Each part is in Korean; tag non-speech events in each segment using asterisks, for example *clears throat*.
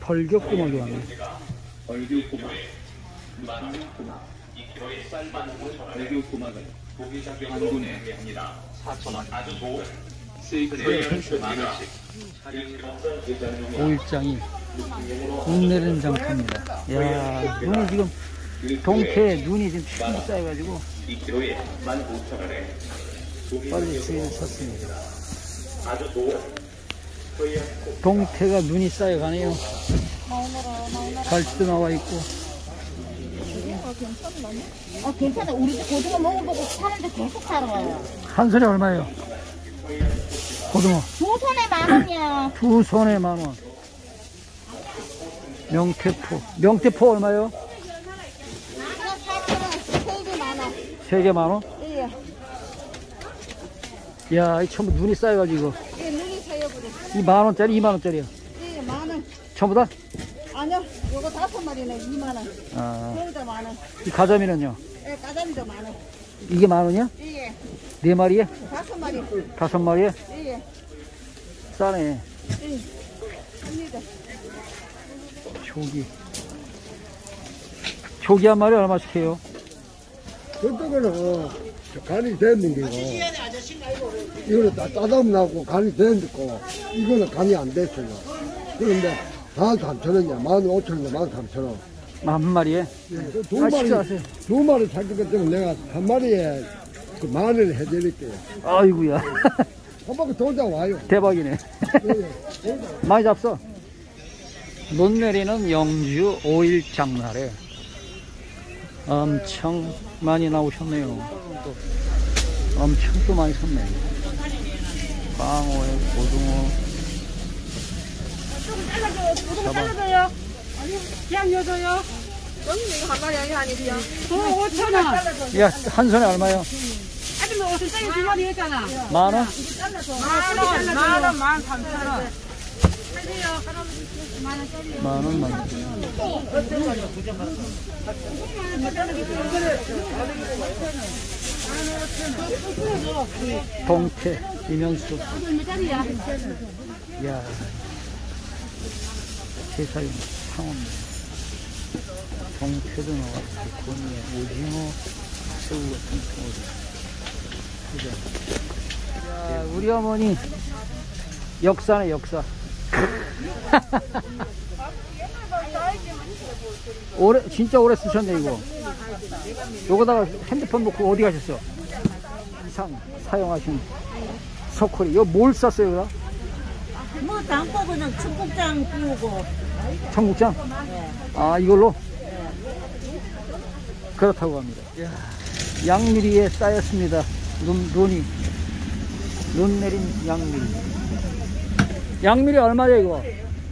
벌교구멍이 왔네. 얼교구마, 무쌍구마, 얼교구마는 한 군에 4천원 아주 좋은 세이크에 만 원씩 오일장이 눈 내리는 장터입니다. 이야, 눈이 지금 동태에 눈이 지금 쭉 쌓여가지고 2kg에 15,000원에 빨리 주인을 쳤습니다. 동태가 눈이 쌓여가네요. 갈치도 나와 있고 어, 괜찮아. 우리도 고등어 먹어보고 사는데 계속 살아와요. 한 손에 얼마예요? 고등어 두 손에 만 원이야. 두 손에 만 원. 명태포 명태포 얼마예요? 세개 만 원. 세개만 원? 예, 야, 이 전부 눈이 쌓여가지고 이 서여버려. 이만 원짜리, 이만 원짜리요. 예, 만 원. 전부 다? 아니요, 요거 다섯 마리네, 이만 원. 아, 여기도 만 원. 이 가자미는요? 예, 까자미도 만 원. 이게 만 원이야? 예, 네 마리에? 다섯 마리. 다섯 마리에? 예, 예, 싸네. 예. 합니다. 조기. 조기 한 마리 얼마씩 해요? 저쪽은 간이 됐는 게고 이거는 다 따담 나고 간이 됐고 이거는 간이 안 됐어요. 그런데 만 삼천 원이야. 만 오천 원, 만 삼천 원. 한 마리에? 두 아, 마리 식사하세요. 두 마리 찾기 때문에 내가 한 마리에 그만 원을 해드릴게요. 아이구야. 한 바퀴 돌다 와요. 대박이네. *laughs* 많이 잡숴. 눈 내리는 영주 5일 장날에 엄청 많이 나오셨네요. 또 엄청 또 많이 섰네. 광어에 고등어. 잡아. 그냥 여줘요. 여기 이거 한 마리 아니? 어, 5천 원. 야, 한 손에 얼마요? 아니 뭐 5천 짜리 두 마리 했잖아. 만 원? 만 원, 만 원, 만 삼천 원. 만 원, 만 원. 동태, 이면수. 야 세상에 상어입니다. 동태도 나왔고, 고니에 오징어, 새우 같은 통으로. 그죠? 야, 우리 어머니, 역사네, 역사. *laughs* 오래, 진짜 오래 쓰셨네, 이거. 요거다가 핸드폰 놓고 어디 가셨어? 이상 사용하신 소쿠리. 이거 뭘 쌌어요, 여기다? 뭐, 담고 그냥 청국장 구우고. 청국장? 아, 이걸로? 그렇다고 합니다. 양미리에 쌓였습니다. 눈, 눈이. 눈 내린 양미리. 양미리 얼마죠, 이거?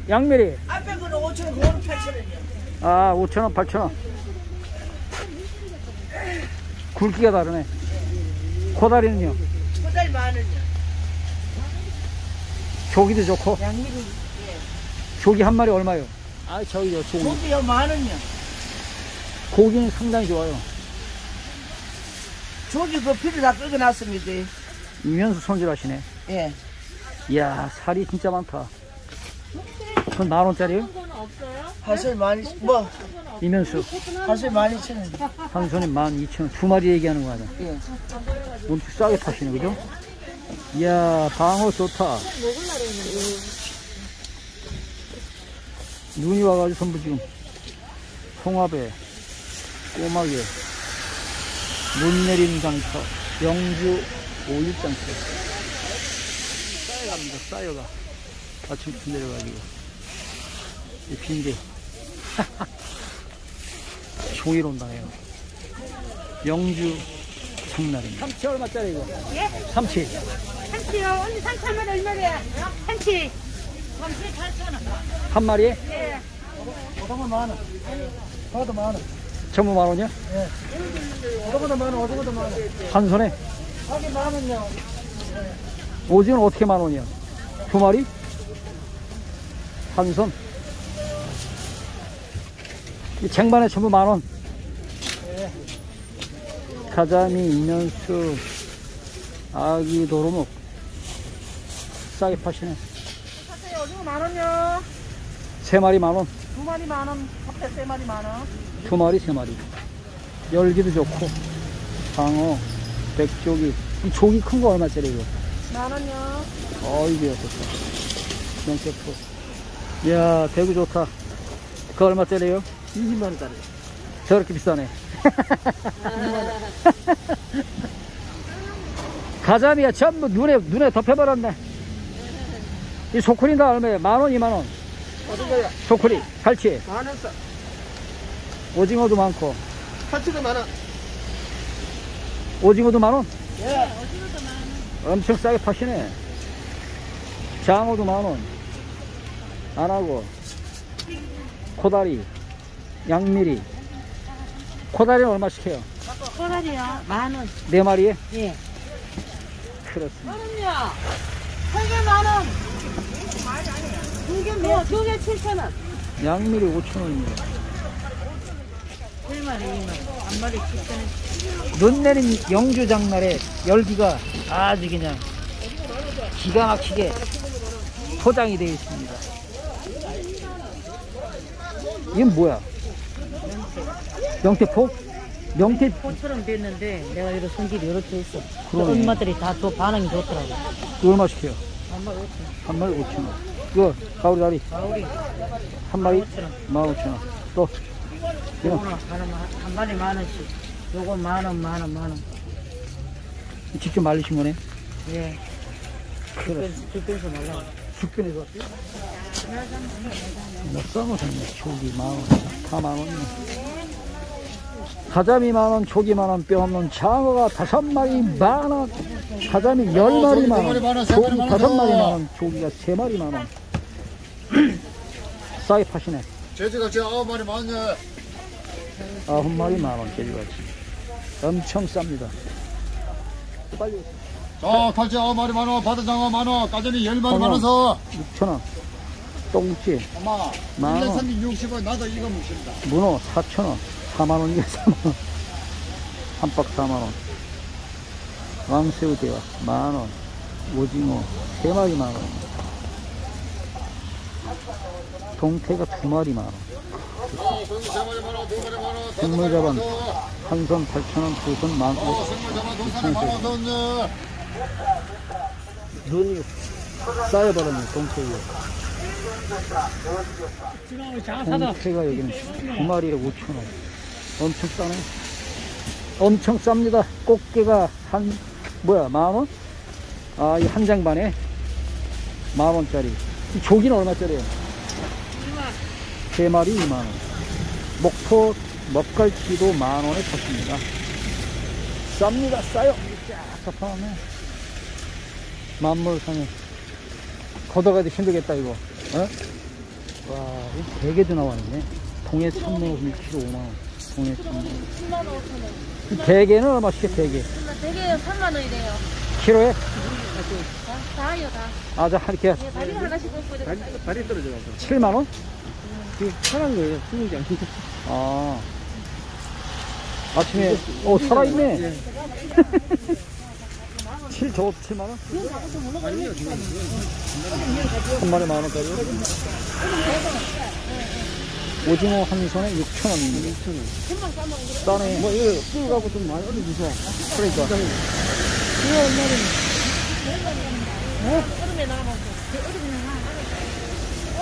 양미리? 앞에 거는 5천 원, 그거는 8천 원이요. 아, 5천원, 8천원. 굵기가 다르네. 코다리는요? 토달 만 원이요. 조기도 좋고. 양미리 조기 한 마리 얼마요? 아, 저기요, 조기. 고기요 만 원이요. 고기는 상당히 좋아요. 조기 그 피를 다 끓여놨습니다. 이면수 손질하시네. 예. 이야, 살이 진짜 많다. 그건 만 원짜리요? 하실 많이 뭐 이면수. 하실 많이 치는. 한 손에 만 이천 원. 두 마리 얘기하는 거 아니야? 예. 엄청 싸게 파시네, 그죠? 이야, 방어 좋다. 눈이 와가지고 전부 지금 홍합에 꼬막에 눈 내리는 장터 영주 오일장터 쌓여갑니다 쌓여가 아침부터 내려가지고 이 빈대 *laughs* 종일 온다네요 영주 장날입니다 삼치 얼마짜리 이거? 예? 삼치 한치요. 언니 3천 원 얼마래요? 한치. 한 마리에? 오동은 만 원. 하도 만 원. 전부 만 원이야? 오동은 만 원, 오동은 만 원. 한 손에? 하긴 만 원요. 오징어는 어떻게 만 원이야? 두 마리? 한 손? 이 쟁반에 전부 만 원. 가자미, 이면수, 아기 도루묵 싸게 파시네. 오징어 만 원요. 세 마리 만 원, 두 마리 만 원. 앞에 세 마리 만 원. 두 마리, 세 마리. 열기도 좋고, 방어, 백조기. 이 조기 큰 거 얼마짜리 이거? 만 원요. 어이구야, 좋다. 명태포. 이야, 대구 좋다. 그거 얼마짜리요? 20만원짜리. 저렇게 비싸네. *laughs* 가자미야 전부 눈에, 눈에 덮여버렸네. 이 소쿠리가 얼마야? 만 원, 이만 원. 어디가요? 소쿠리, 갈치. 만원 싸. 오징어도 많고. 파츠도 만원. 오징어도 만 원? 예. 엄청 싸게 파시네. 장어도 만 원. 안 하고. 코다리, 양미리. 코다리는 얼마씩 해요? 꼬라리요. 만 원. 네 마리에? 예. 그렇습니다. 그럼요. 세개 만 원. 두개 뭐, 두개 칠천 원. 양미리 5천원입니다. 세 마리, 이만. 한 마리 칠천 원. 눈 내린 영주 장날에 열기가 아주 그냥 기가 막히게 포장이 되어 있습니다. 이건 뭐야? 명태포? 명태 포처럼 됐는데 내가 이렇게 손길이 이렇게 있어. 그러네. 엄마들이 다 또 반응이 좋더라고. 이거 얼마씩 해요? 한 마리 오천 한 마리 5천 원. 이거 가오리 다리 가오리 한 마리 오천 원. 15,000원. 또 이거 요거는 한 마리 만 원씩. 요거 만 원, 만 원, 만 원. 직접 말리신 거네? 예. 죽변서 말라. 죽변에서 왔어요? 뭐 써놓으셨네. 조기 만 원, 다 만원이네. 가자미 만원, 조기 만 원, 뼈 없는 장어가 다섯 마리 만 원, 가자미 열 마리 만원, 조기 다섯 마리 만원, 조기가 세 마리 만 원. *clears throat* 싸게 파시네. 돼지같이 아홉 마리 만 원. 아홉 마리 만원, 개주같이. 엄청 쌉니다. 빨리 자, 갈치 아홉 마리 만원, 바다장어 만원, 까전이 열 마리 어머. 만원서. 6천원. 똥치, 엄마, 만 원. 1년 360원, 나도 이거 묻습니다. 문어 4,000원, 4만원, 이게 4만원. 한박 4만원. 왕새우 대화, 만원. 오징어, 세 마리 만원. 동태가 두 마리 만원. 세 마리 만원, 두 마리 만원, 생물 자반, 한손 8,000원, 두손 만, 오, 생물 자반, 두 마리 만원, 돈 눈이 쌓여버렸네, 동태 위에. 동태가 여기는 두 마리에 5,000원. 엄청 싸네. 엄청 쌉니다. 꽃게가 한, 뭐야, 만 원? 아, 이 한 장 반에 만 원짜리. 이 조기는 얼마짜리예요? 세 마리 2만 원. 목포 먹갈치도 만 원에 팠습니다. 쌉니다, 싸요. 쫙 덮어놓네. 만물상에. 걷어가기 힘들겠다, 이거. 어? 와, 이 대게도 나와 있네. 동해 참돔 1kg 5만 원. 동해 참돔. 10만 원, 5천 원. 이 대게는 얼마씩 해, 대게? 되게 3만 원이래요. 키로에? 다, 다요, 다. 아, 자, 이렇게 예, 다리 하나씩 먹고 이렇게. 다리 떨어져서. 7만 원? 편한 거예요, 쓰는 게 아니고. 아. 아침에, 어, 살아있네. *laughs* 7, 저거 7만 원? 한 마리 만 원짜리? 오징어 한 손에 6천 원입니다. 6천 원. 싸네. 뭐, 이거 뿌가고 좀 많이 얻어주세요. 그러니까. 얼음에 나가면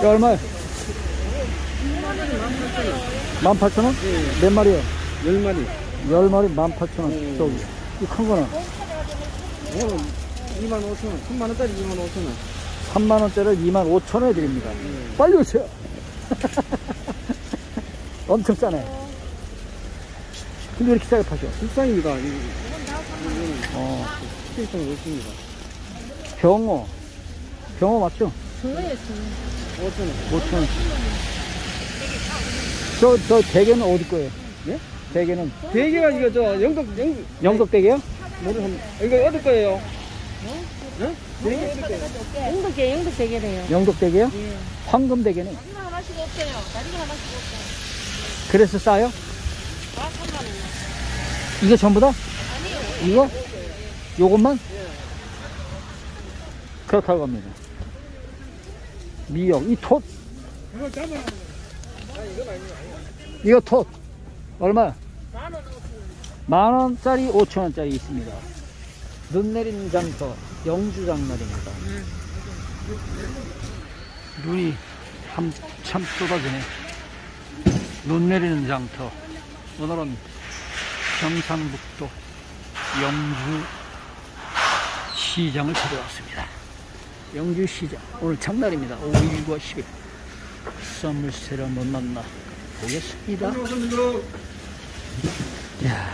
야, 얼마야? 18,000원? 몇 마리요? 열 마리. 10마리 18,000원. 저기. 이큰 거는 오늘 2만 5천 원. 3만 원짜리 2만 5천 원. 3만원짜리 2만 5천원에 드립니다. 빨리 오세요. *laughs* 엄청 싸네. 근데 왜 이렇게 싸게 파셔? 국산입니다. 어, 수입성 없습니다. 병어. 병어 맞죠? 중요해, 중요해. 5천 원. 5천원. 저, 저 대게는 어디 거예요? 예? 대게는 대게가 이거 저 영덕, 영, 영덕 대게요? 뭐를 한, 이거 얻을 거예요. 영덕대, 영덕대게래요. 영덕대게요? 예. 황금대게는? 다리가 하나씩 없어요. 다리가 하나씩 없어요. 그래서 싸요? 다 3만 원. 이게 전부 다? 아니요. 이거? 요것만? 그렇다고 합니다. 미역. 이 톳. 이거 톳. 얼마? 만 원짜리, 오천 원짜리 있습니다. 눈 내리는 장터, 영주 장날입니다. 눈이 한참 쏟아지네. 눈 내리는 장터. 오늘은 경상북도 영주 시장을 찾아왔습니다. 영주 시장. 오늘 장날입니다. 5일과 10일. 썸을 새로 한번 만나 보겠습니다. 야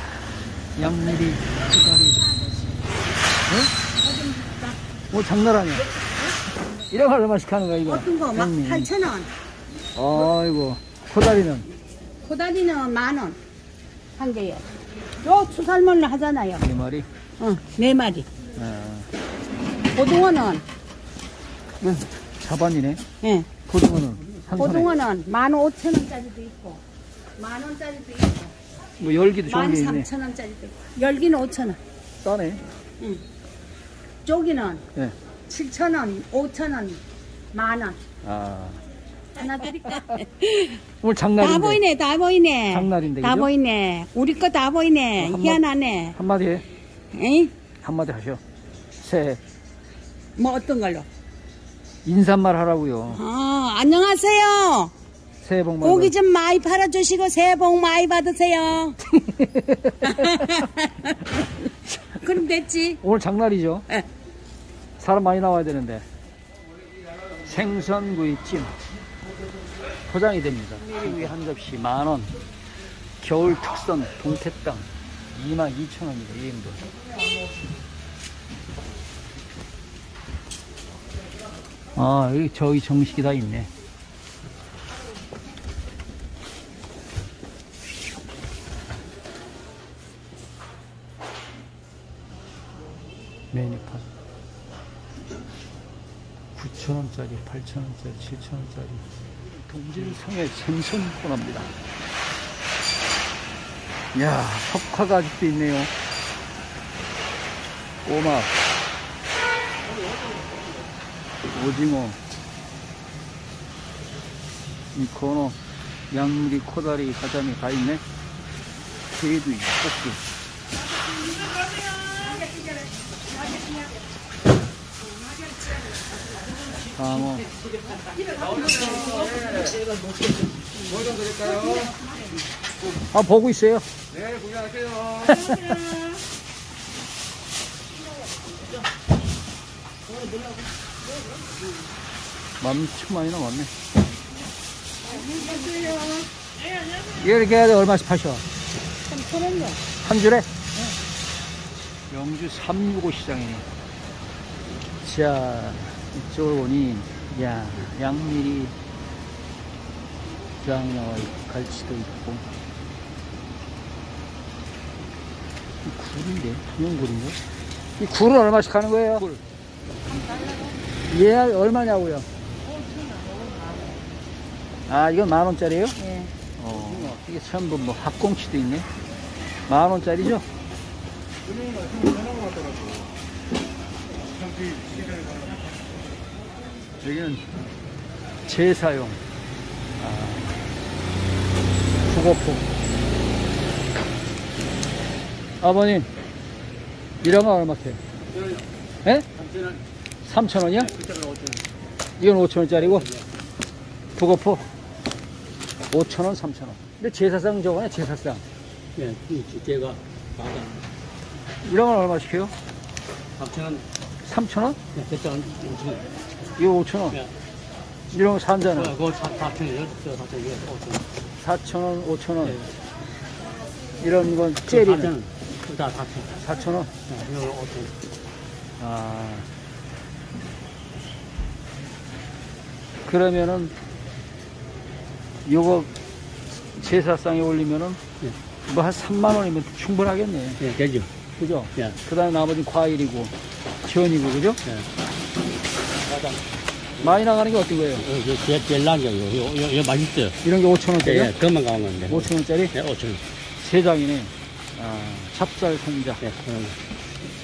양미리, 수다리. 어? 뭐 장난 아니야. 이런 걸 얼마씩 하는 거야, 이거? 어떤 거? 막 양미. 8,000원. 아이고. 코다리는? 고다리는 만 원. 한 개요. 요 추살물 하잖아요. 네 마리. 어, 네 마리. 아, 고등어는, 사반이네. 예. 고등어는. 고등어는 만 오천 원짜리도 있고, 만 원짜리도 있고, 뭐 열기도 좋은 만 게 있네. 삼천 원짜리도 있고. 열기는 오천 원. 싸네. 쪼기는 예. 칠천 원, 오천 원, 만 원. 아. 하나 드릴까? *laughs* 오늘 장날인데. 다 보이네, 다 보이네. 장날인데, 다 그죠? 보이네. 우리 거 다 보이네. 한번- 희한하네. 한마디 해. 에이? 한마디 하셔. 새해 뭐 어떤 걸로? 인사말 하라고요. 아, 안녕하세요. 새해 복 많이 고기 좀 많이 팔아주시고 새해 복 많이 받으세요. *laughs* 그럼 됐지. 오늘 장날이죠. 예. 사람 많이 나와야 되는데. 생선구이찜 포장이 됩니다. 키위 한 접시 만 원. 겨울 특선 동태땅 2만 2천 원입니다. 1인분. 아, 여기 저기 정식이 다 있네. 메뉴판. 9,000원짜리, 8,000원짜리, 7,000원짜리. 동질성의 생선 코너입니다. 이야 석화가 아직도 있네요. 꼬막 오징어 이 코너 양미리, 코다리, 가자미 다 있네 게도 있고 방어. 아, 보고 있어요. 네, 구경하세요. *laughs* 엄청 많이 남았네. 이렇게 해야 돼. 얼마씩 파셔? 3천원요. 한 줄에? 영주 365 시장이네. 자, 이쪽을 보니, 야, 양미리 장 나와 있고, 갈치도 있고. 이 굴인데? 통영굴인데? 이 굴은 얼마씩 하는 거예요? 굴. 얘 얼마냐고요? 아, 이건 만 원짜리예요? 네. 어, 이게 전부 뭐 학꽁치도 있네. 만 원짜리죠? 여기는 제사용 아, 북어포 아버님 이런 거 얼마세요? 예? 3,000원이야? 이건 5,000원짜리고 북어포 5,000원, 3,000원 근데 제사상 저거네 제사상 예, 이 제가 맞아. 이런 건 얼마씩 해요? 3,000원, 3,000원? 예, 됐다. 5,000원. 이거 5,000원 예. 이런 거 산잖아 그거 4,000원, 저 4,000원, 5,000원. 4,000원, 5,000원 예. 이런 건그 젤리는 4,000원. 그거 다 4,000원. 4,000원 예, 이거 5,000원. 아 그러면은 요거 제사상에 올리면은 예. 뭐한 3만 원이면 충분하겠네 예, 되죠. 그죠? 예. 그 다음에 나머지 과일이고 전이고 그죠? 예. 맞아. 많이 나가는 게 어떤 거예요? 어, 이거 제일, 제일 나은 게 이거. 이거, 이거, 이거 맛있어요. 이런 게 5,000원짜리요? 예, 예, 그것만 가면 건데. 5,000원짜리? 예, 5,000원. 세 장이네 아, 찹쌀 통자 예, 어,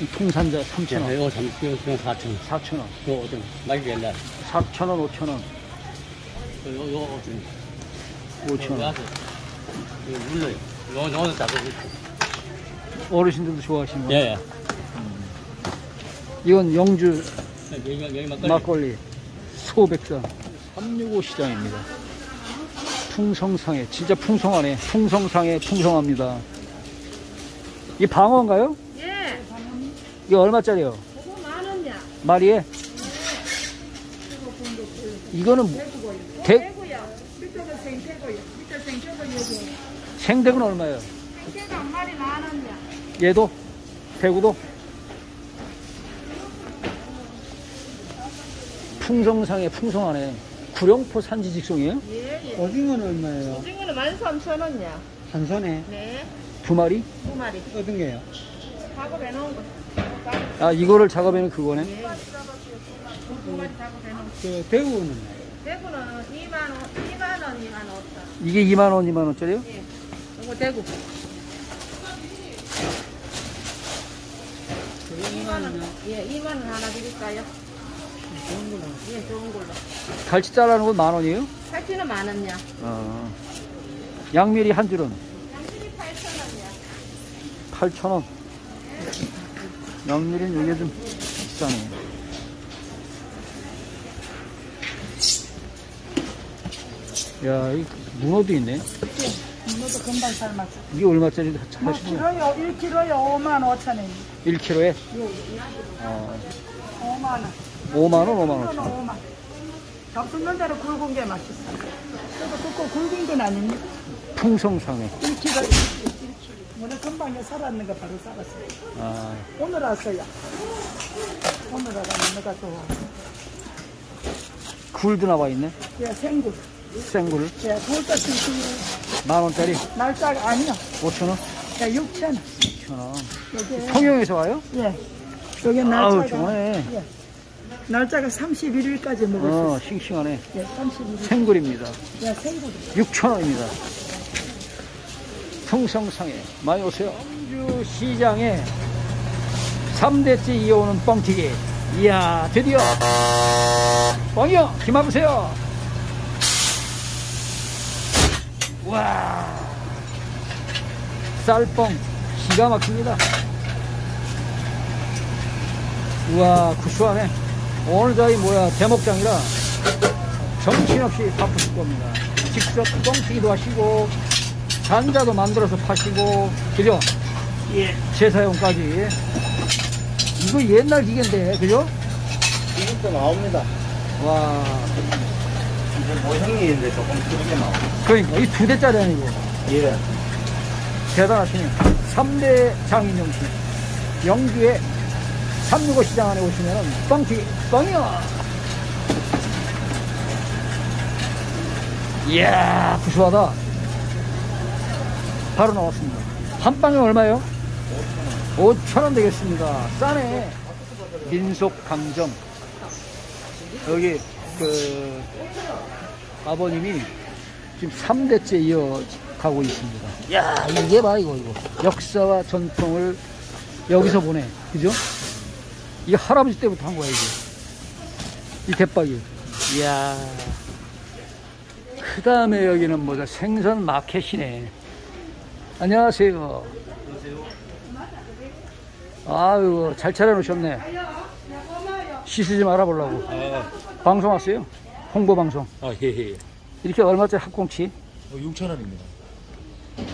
통산자 예, 3,000원 이거 3, 이거 4,000원. 4,000원 이거 5,000원. 맛이 제일 나. 4,000원 5,000원 요, 요, 좀. 5천 원. 와서. 이거 물러요. 요, 요는 작은 거. 어르신들도 좋아하시는 거. 예, 예. 이건 영주 여기, 여기 막걸리. 막걸리 소백산 365 시장입니다. 풍성상해 진짜 풍성하네. 풍성상해 풍성합니다. 이 방어인가요? 예. 이게 얼마짜리요? 그거 만 원이야. 마리에? 이거는 대, 대구요. 밑에가 생태고요. 밑에 생태고 여기. 생닭은 얼마예요? 생태가 한 마리 만 원이야. 얘도? 대구도? 풍성상해 풍성하네. 구룡포 산지 직송이에요? 예, 예. 오징어는 얼마예요? 오징어는 만 삼천 원이야. 한 손에 네. 두 마리? 두 마리. 어떤 게요? 작업해 놓은 거. 아 이거를 작업에는 그거네. 예. 그 대구는 대구는 2만 원, 2만 원, 2만 원. 이게 2만 원, 2만 원짜리요? 예. 이거 대구. 2만 원. 예, 2만 원 하나 드릴까요? 좋은 걸로. 예, 좋은 걸로. 갈치 자라는 건 만 원이에요? 살치는 만 원이야. 어. 양미리 한 줄은 양식이 8천 원이야. 8천 원. 양미리는 이게 좀 비싸네. 야, 이 문어도 있네. 이것도 금방 삶았어. 이게 얼마짜리 키로요, 1kg요, 5만 5천 원. 1kg에? 어, 5만 원. 5만 원, 5만 원. 5만 원. 잡수는 대로 굵은 게 맛있어. 그리고 굵고 굵은 건 아닙니다. 풍성상해. 1kg, 1kg. 오늘 금방 살았는 거 바로 살았어요. 아, 오늘 왔어요. 오늘 와가면 내가 또, 굴도 나와 있네. 예, 생굴. 생굴. 예, 돌같은 만 원짜리. 날짜가 아니요. 5천 원? 예, 6천 원. 6천 원. 여기, 통영에서 와요? 예. 여기 아우, 날짜가, 좋네. 예. 날짜가 31일까지 먹을 수 어, 있어요. 싱싱하네. 예, 31일. 생굴입니다. 예, 생굴. 6,000원입니다. 풍성상에 많이 오세요. 청주 시장에 3대째 이어오는 뻥튀기. 이야, 드디어 뻥이요. 힘합으세요. 와, 쌀뻥 기가 막힙니다. 우와, 구수하네. 오늘 저희 뭐야 대목장이라 정신없이 바쁘실 겁니다. 직접 뻥튀기도 하시고 잔자도 만들어서 파시고 그죠? 예. 제사용까지 이거 옛날 기계인데 그죠? 지금도 나옵니다. 와 이제 모형인데 조금 크게 나옵니다. 그러니까 이 두 대짜리 아니고 예. 대단하시네 3대 장인정신 영주의 365 시장 안에 오시면은 뻥튀기 뻥이요 이야 구수하다 바로 나왔습니다 한 빵에 얼마요? 5천원 되겠습니다 싸네 민속 강정 여기 그 아버님이 지금 3대째 이어가고 있습니다. 야, 이게 봐, 이거, 이거. 역사와 전통을 여기서 보내. 그죠? 이게 할아버지 때부터 한 거야, 이게. 이 대박이. 이야. 그 다음에 여기는 뭐죠? 생선 마켓이네. 안녕하세요. 아유, 잘 차려놓으셨네. 시스 좀 알아보려고. 아, 방송 왔어요? 홍보 방송. 아, 예, 예. 이렇게 얼마짜리 합공치? 어, 6,000원입니다.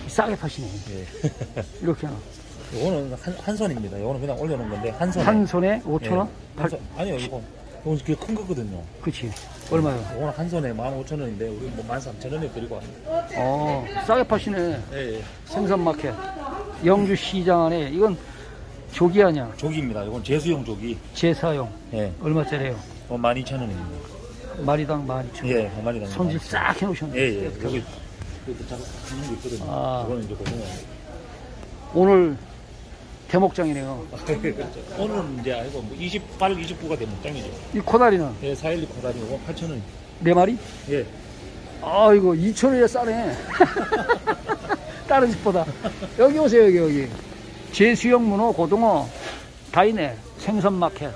싸게 파시네. 예. *laughs* 이렇게 하나. 요거는 한, 한 손입니다. 요거는 그냥 올려놓은 건데, 한 손에. 한 손에 5천원? 예. 한 손, 아니요, 이거. 이건 되게 큰 거거든요. 그치. 얼마요? 요거는 한 손에 15,000원인데, 우리 뭐 13,000원에 드리고 왔는데. 어, 싸게 파시네. 예, 예. 생선마켓. 영주 시장 안에, 이건 조기 아니야. 조기입니다. 이건 제수용 조기. 제사용. 예. 얼마짜리예요? 어, 12,000원입니다. 마리당 12,000원. 예, 한 마리당. 손질 싹 해놓으셨네. 예, 예. 여기, 여기 작은 게 있거든요. 아. 이거는 이제 고등어. 오늘 대목장이네요. *laughs* 오늘은 이제 아니고, 뭐 28, 29가 되면 짱이죠. 이 코다리는 예, 412 코다리 요거 8,000원. 네 마리? 예. 아, 이거 2,000원이라 싸네. 다른 집보다. 여기 오세요, 여기, 여기. 제수용 문어, 고등어, 다 있네. 생선 마켓.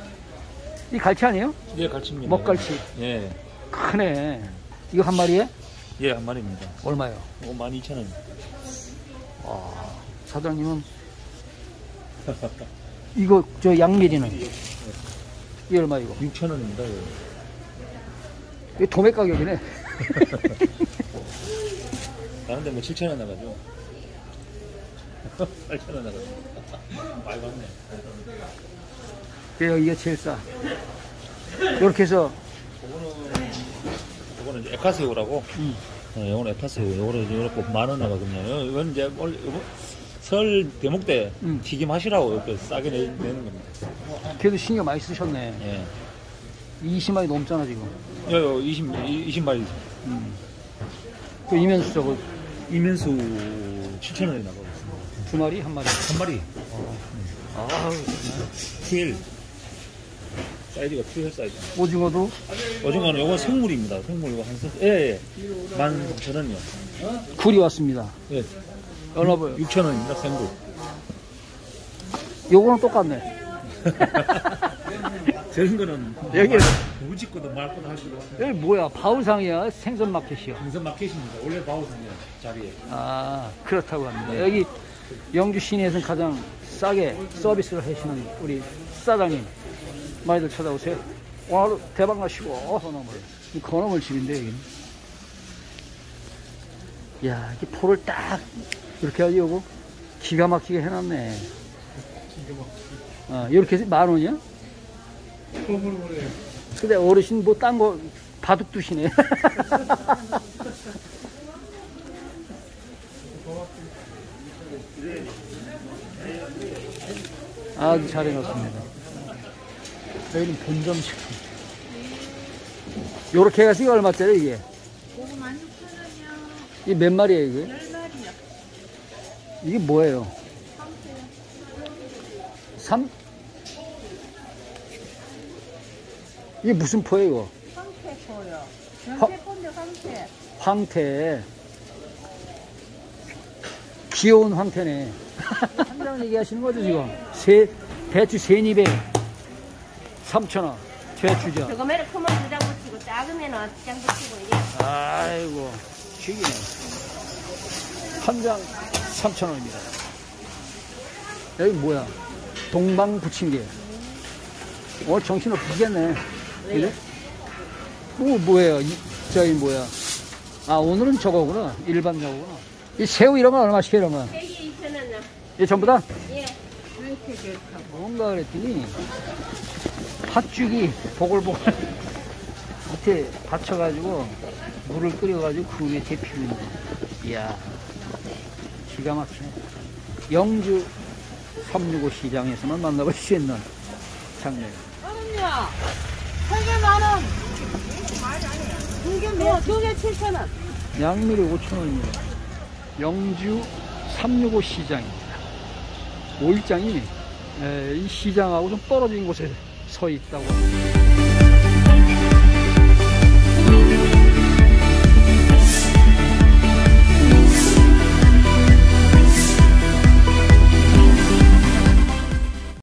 이 갈치 아니에요? 예, 갈치입니다. 먹갈치. 예. 크네. 이거 한 마리에 예, 한 마리입니다. 얼마요? 이거 12,000원. 아, 사장님은 *laughs* 이거 저 양미리는 이 얼마 이거? 6,000원입니다. 이거 도매 가격이네. *laughs* 다른데 뭐 7,000원 나가죠. *laughs* 8,000원 나가죠. 많이 받네. 그래요, 이게 제일 싸. 이렇게 해서 이거는 이제 에카새우라고. 음. 네, 이거는 에카새우. 이거는 이렇게 만원 나가거든요. 이건 이제 원래 이거 설 대목 때 음. 튀김 하시라고 이렇게 싸게 내, 내는 겁니다. 그래도 신경 많이 쓰셨네. 예. 20마리 넘잖아 지금. 요, 요, 20, 20마리. 그 이면수 저거 이면수 7,000원이 나가고 있습니다. 두 마리 한 마리. 한 마리. 아우 투엘. 사이즈가 투엘 사이즈. 오징어도 오징어는 요거 생물입니다. 생물 이거 한 세, 예, 예. 13,000원이요. 굴이 왔습니다. 예. 얼마 보여? 6,000원입니다, 생굴. 요거는 똑같네. *laughs* 저런 거는 여기는- 무짓거도 말거도 하시고 여기 뭐야? 바우상이야? 생선 마켓이야? 무슨 마켓입니다. 원래 바우상이야 자리에. 아 그렇다고 합니다. 여기 영주 시내에서는 가장 싸게 서비스를 하시는 우리 사장님 많이들 찾아오세요. 오늘 대박 나시고 건어물 이 건어물 집인데 여기는. 야, 이렇게 포를 딱 이렇게 하려고 기가 막히게 해놨네. 어, 이렇게 해서 만 원이야? 근데 어르신 뭐 딴 거 바둑 두시네. *laughs* 아주 잘 해놨습니다. 여기는 본점 식품. 요렇게 해서 이거 얼마짜리 이게? 그거 16,000원이요. 이게 몇 마리예요 이게? 10마리요. 이게 뭐예요? 삼? 이게 무슨 포예요 이거? 황태포요. 황- 전태포인데 황태. 황태. 귀여운 황태네. 한장 얘기하시는 거죠 지금? 세, 배추 세입에 3,000원. 배추죠. 저거매를 크면 두 장 붙이고 작으면 두장 붙이고 이래. 아이고, 죽이네. 한 장 3,000원입니다. 여기 뭐야? 동방 부침개. 오늘 정신 없으시겠네. 그래? 뭐, 뭐예요? 이, 저기 뭐야? 아, 오늘은 저거구나. 일반 저거구나. 이 새우 이런 건 얼마씩 이런 건? 세개 2,000원이요. 이 전부 다? 예. 뭔가 그랬더니 팥죽이 보글보글 밑에 받쳐가지고 물을 끓여가지고 그 위에 데피는 거. 이야 기가 막힙니다. 영주 365 시장에서만 만나볼 수 있는 장면입니다. 얼음요. 세개 만원. 두개두개 7천 원. 양미리 5천 원입니다. 영주 365 시장입니다. 5일장이 이 시장하고 좀 떨어진 곳에 서 있다고 합니다.